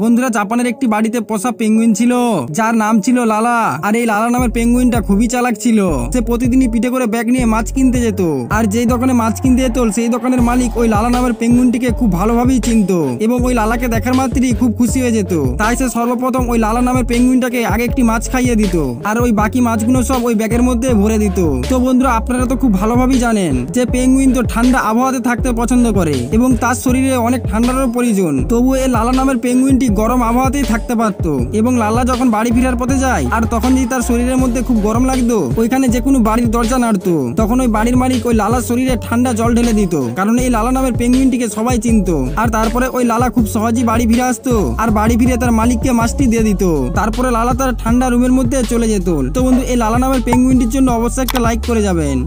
বন্ধুরা, জাপানের একটি বাড়িতে পোষা পেঙ্গুইন ছিল, যার নাম ছিল লালা। আর এই লালা নামের পেঙ্গুইনটা খুবই চালাক ছিল। সে প্রতিদিনই পিঠে করে ব্যাগ নিয়ে মাছ কিনতে যেত। আর যেই দোকানে মাছ কিনতে যেত, সেই দোকানের মালিক ওই লালা নামের পেঙ্গুইনটিকে খুব ভালোভাবেই চিনত এবং ওই লালাকে দেখার মাত্রই খুব খুশি হয়ে যেত। তাই সে সর্বপ্রথম ওই লালা নামের পেঙ্গুইনটাকে আগে একটি মাছ খাইয়ে দিত আর ওই বাকি মাছগুলো সব ওই ব্যাগের মধ্যে ভরে দিত। তো বন্ধুরা, আপনারা তো খুব ভালোভাবেই জানেন যে পেঙ্গুইন তো ঠান্ডা আবহাওয়াতে থাকতে পছন্দ করে এবং তার শরীরে অনেক ঠান্ডারও প্রয়োজন। তবু এই লালা নামের পেঙ্গুইনটি গরম আবহাওয়াতেই থাকতে পারতো। এবং লালা যখন বাড়ি ফেরার পথে যায়, আর তখন যদি তার শরীরের মধ্যে খুব গরম লাগতো, ওইখানে যে কোনো বাড়ির দরজা নাড়তো, তখন ওই বাড়ির মালিক ওই লালার শরীরে ঠান্ডা জল ঢেলে দিত। কারণ এই লালা নামের পেঙ্গুইনটিকে সবাই চিনত। আর তারপরে ওই লালা খুব সহজেই বাড়ি ফিরে আসতো, আর বাড়ি ফিরে তার মালিককে মাছটি দিয়ে দিত। তারপরে লালা তার ঠান্ডা রুমের মধ্যে চলে যেত। তো বন্ধু, এই লালা নামের পেঙ্গুইনটির জন্য অবশ্যই একটা লাইক করে যাবেন।